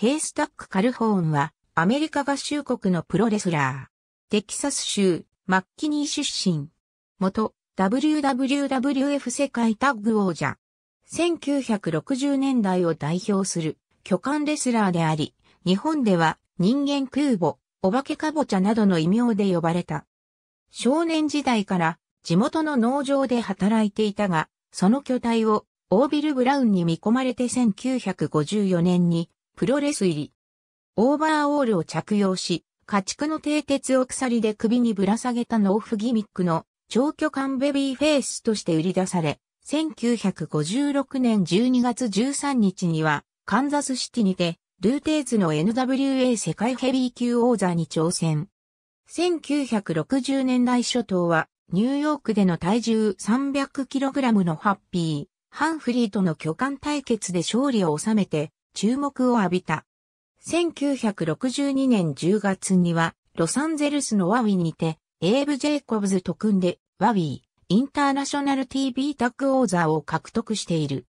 ヘイスタック・カルホーンはアメリカ合衆国のプロレスラー。テキサス州マッキニー出身。元 WWWF 世界タッグ王者。1960年代を代表する巨漢レスラーであり、日本では人間空母、お化けかぼちゃなどの異名で呼ばれた。少年時代から地元の農場で働いていたが、その巨体をオービル・ブラウンに見込まれて1954年にプロレス入り。オーバーオールを着用し、家畜の蹄鉄を鎖で首にぶら下げた農夫ギミックの超巨漢ベビーフェイスとして売り出され、1956年12月13日には、カンザスシティにて、ルー・テーズの NWA 世界ヘビー級王座に挑戦。1960年代初頭は、ニューヨークでの体重 300kg のハッピー・ハンフリーとの巨漢対決で勝利を収めて、注目を浴びた。1962年10月には、ロサンゼルスのワウィにて、エーブ・ジェイコブズと組んで、ワウィ、インターナショナル TV タッグ王座を獲得している。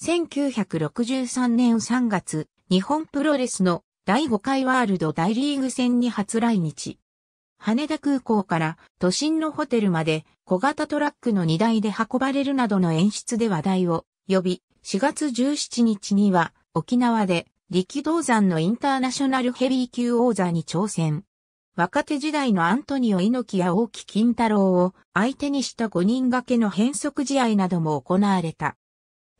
1963年3月、日本プロレスの第5回ワールド大リーグ戦に初来日。羽田空港から都心のホテルまで小型トラックの荷台で運ばれるなどの演出で話題を呼び、4月17日には沖縄で力道山のインターナショナルヘビー級王座に挑戦。若手時代のアントニオ猪木や大木金太郎を相手にした5人掛けの変則試合なども行われた。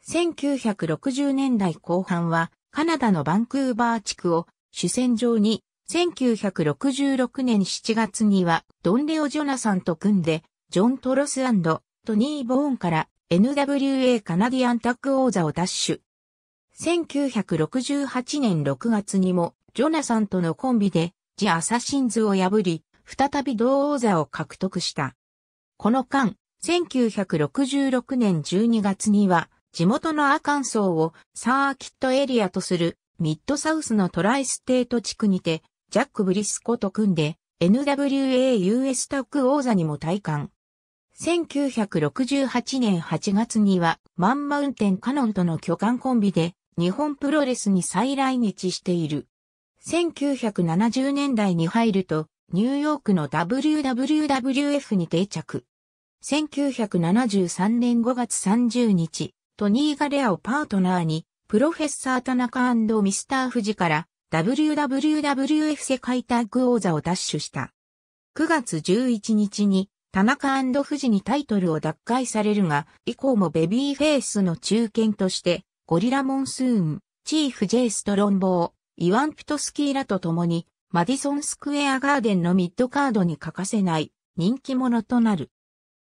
1960年代後半はカナダのバンクーバー地区を主戦場に1966年7月にはドンレオ・ジョナサンと組んでジョン・トロストニー・ボーンから NWA カナディアンタック王座を奪取。1968年6月にも、ジョナサンとのコンビで、ジ・アサシンズを破り、再び同王座を獲得した。この間、1966年12月には、地元のアーカンソーをサーキットエリアとするミッドサウスのトライステート地区にて、ジャック・ブリスコと組んで、NWA US タッグ王座にも戴冠。1968年8月には、マンマウンテン・キャノンとの巨漢コンビで、日本プロレスに再来日している。1970年代に入ると、ニューヨークの WWWF に定着。1973年5月30日、トニー・ガレアをパートナーに、プロフェッサー田中、ミスター富士から WWWF 世界タッグ王座を奪取した。9月11日に田中富士にタイトルを奪回されるが、以降もベビーフェイスの中堅としてゴリラモンスーン、チーフ・ジェイ・ストロンボー、イワン・プトスキーらと共に、マディソン・スクエア・ガーデンのミッドカードに欠かせない人気者となる。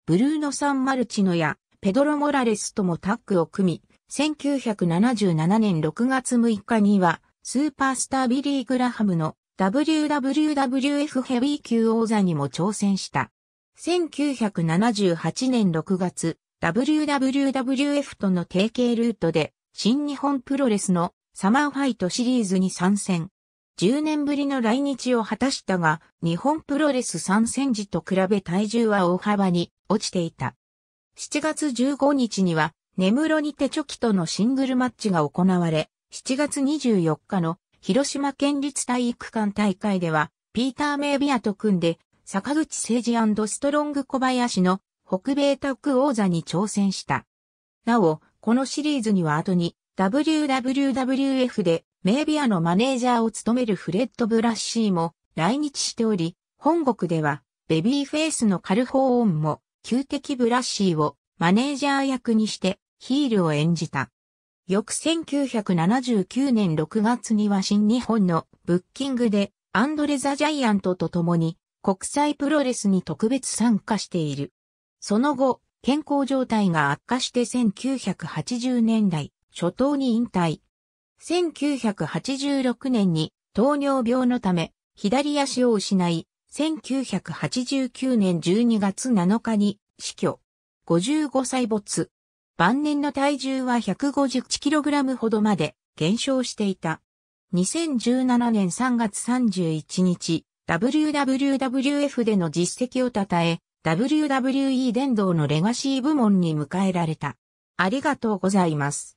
ブルーノ・サン・マルチノやペドロ・モラレスともタッグを組み、1977年6月6日には、スーパースタービリー・グラハムの WWWF ヘビー級王座にも挑戦した。1978年6月、WWWF との提携ルートで新日本プロレスのサマーファイトシリーズに参戦。10年ぶりの来日を果たしたが、日本プロレス参戦時と比べ体重は大幅に落ちていた。7月15日には、根室にてチョキとのシングルマッチが行われ、7月24日の広島県立体育館大会では、ピーター・メイビアと組んで、坂口誠二ストロング小林の北米タッグ王座に挑戦した。なお、このシリーズには後に WWWF でメイビアのマネージャーを務めるフレッド・ブラッシーも来日しており、本国ではベビーフェイスのカルホーンも旧敵ブラッシーをマネージャー役にしてヒールを演じた。翌1979年6月には新日本のブッキングでアンドレ・ザ・ジャイアントと共に国際プロレスに特別参加している。その後、健康状態が悪化して1980年代初頭に引退。1986年に糖尿病のため左足を失い、1989年12月7日に死去。55歳没。晩年の体重は 151kg ほどまで減少していた。2017年3月31日、WWWF での実績を称え、WWE 伝道のレガシー部門に迎えられた。ありがとうございます。